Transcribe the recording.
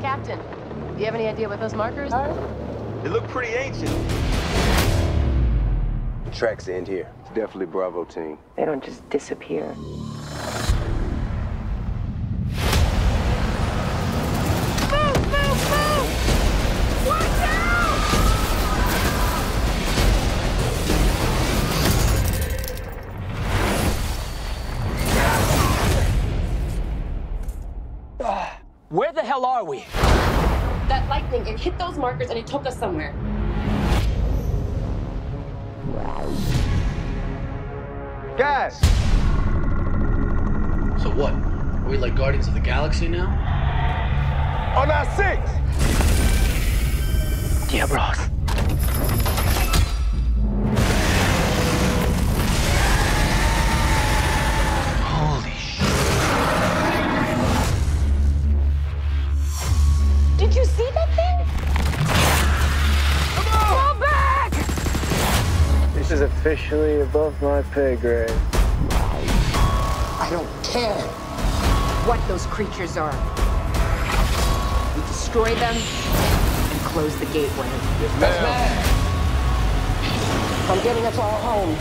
Captain, do you have any idea what those markers are? They look pretty ancient. The tracks end here. It's definitely Bravo team. They don't just disappear. Hell are we? That lightning, it hit those markers and it took us somewhere. Guys! So what? Are we like Guardians of the Galaxy now? On our six! Yeah, bros. Is officially above my pay grade. I don't care what those creatures are. We destroy them and close the gateway. Yes, ma'am. I'm getting us all home.